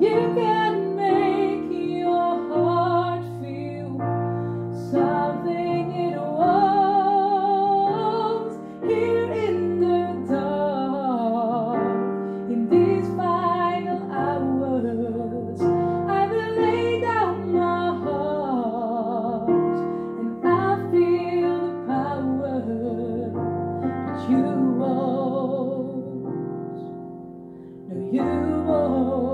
you can you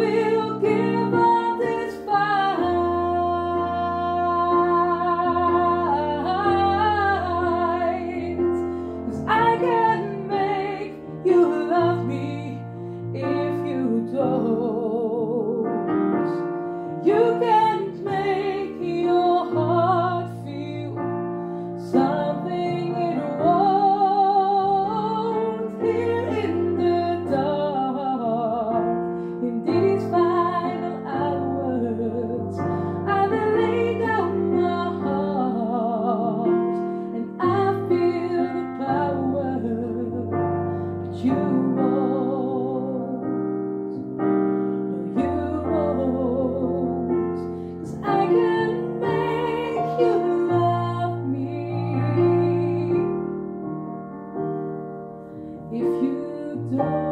will do